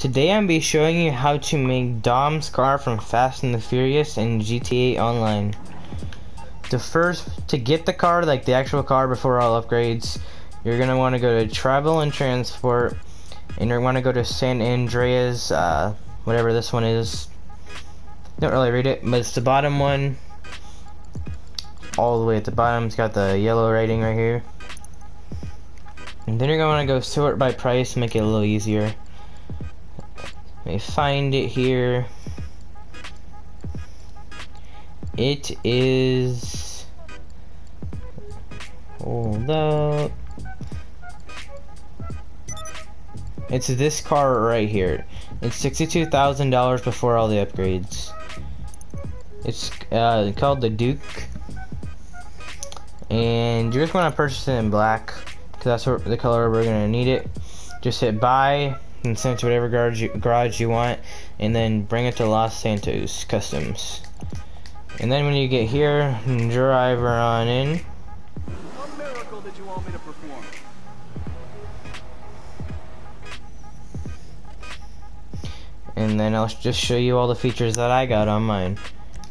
Today I'm be showing you how to make Dom's car from Fast and the Furious in GTA Online. The first, to get the car, like the actual car before all upgrades, you're gonna want to go to Travel and Transport, and you're gonna go to San Andreas, uh, whatever this one is. Don't really read it, but it's the bottom one. All the way at the bottom, it's got the yellow writing right here. And then you're gonna wanna go sort by price, make it a little easier. Me find it here. It is. Hold up. It's this car right here. It's $62,000 before all the upgrades. It's uh, called the Duke. And you're just going to purchase it in black. Because that's what the color we're going to need it. Just hit buy and send it to whatever garage you, garage you want, and then bring it to Los Santos Customs. And then when you get here, drive on in. What miracle did you want me to perform? And then I'll just show you all the features that I got on mine.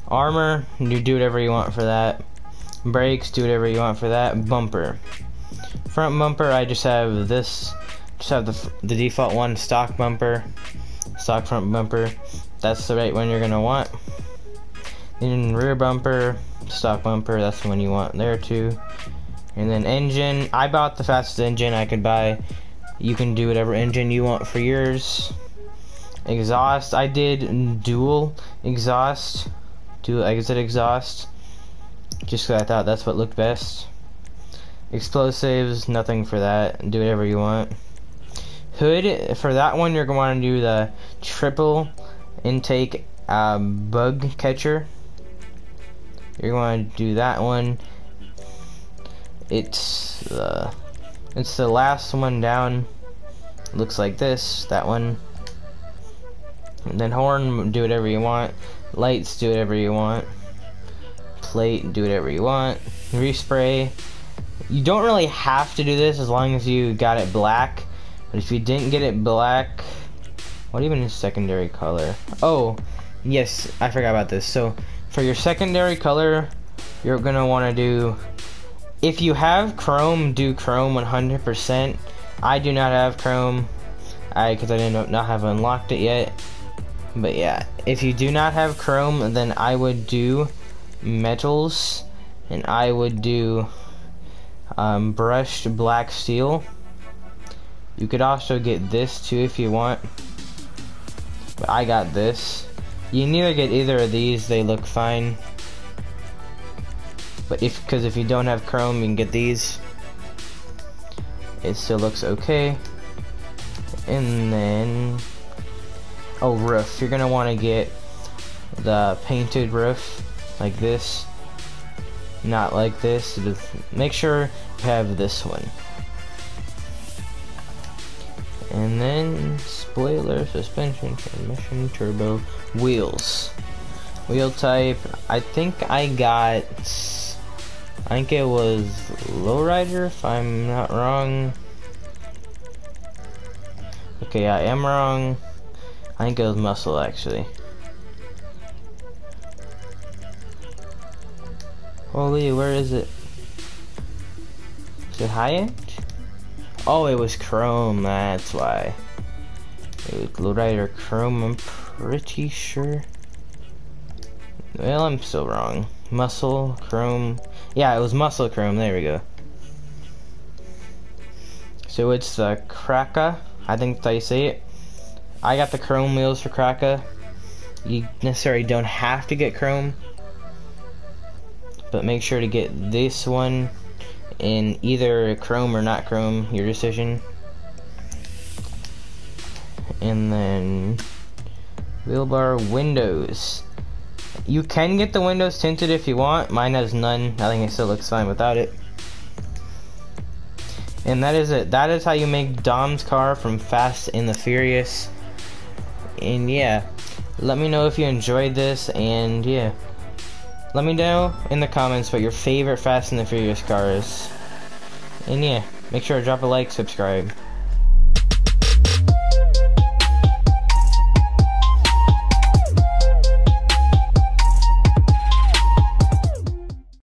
Armor, you do whatever you want for that. Brakes, do whatever you want for that. Bumper. Front bumper, I just have this just have the, the default one stock bumper stock front bumper. That's the right one you're gonna want. Then rear bumper stock bumper that's the one you want there too. And then engine I bought the fastest engine I could buy. You can do whatever engine you want for yours. Exhaust I did dual exhaust dual exit exhaust just because I thought that's what looked best. Explosives nothing for that do whatever you want hood for that one you're going to do the triple intake uh, bug catcher. You're going to do that one. It's the it's the last one down. Looks like this that one. And then horn do whatever you want. Lights do whatever you want. Plate do whatever you want. Respray. You don't really have to do this as long as you got it black but if you didn't get it black, what even is secondary color? Oh, yes, I forgot about this. So for your secondary color, you're gonna wanna do, if you have chrome, do chrome 100%. I do not have chrome, I, cause I didn't not have unlocked it yet. But yeah, if you do not have chrome, then I would do metals, and I would do um, brushed black steel. You could also get this too if you want. But I got this. You can either get either of these, they look fine. But if, because if you don't have chrome, you can get these. It still looks okay. And then, oh roof, you're gonna want to get the painted roof, like this. Not like this, make sure you have this one. And then spoiler, suspension, transmission, turbo, wheels. Wheel type, I think I got, I think it was lowrider if I'm not wrong. Okay, I am wrong. I think it was muscle actually. Holy, where is it? Is it high end? Oh, it was Chrome, that's why. It was Lowrider Chrome, I'm pretty sure. Well, I'm still wrong. Muscle, Chrome. Yeah, it was Muscle Chrome, there we go. So it's the Kracka, I think that's how you say it. I got the Chrome wheels for Kracka. You necessarily don't have to get Chrome. But make sure to get this one in either chrome or not chrome, your decision. And then wheelbar windows. You can get the windows tinted if you want. Mine has none. I think it still looks fine without it. And that is it. That is how you make Dom's car from Fast and the Furious. And yeah, let me know if you enjoyed this. And yeah. Let me know in the comments what your favorite Fast and the Furious car is. And yeah, make sure to drop a like, subscribe.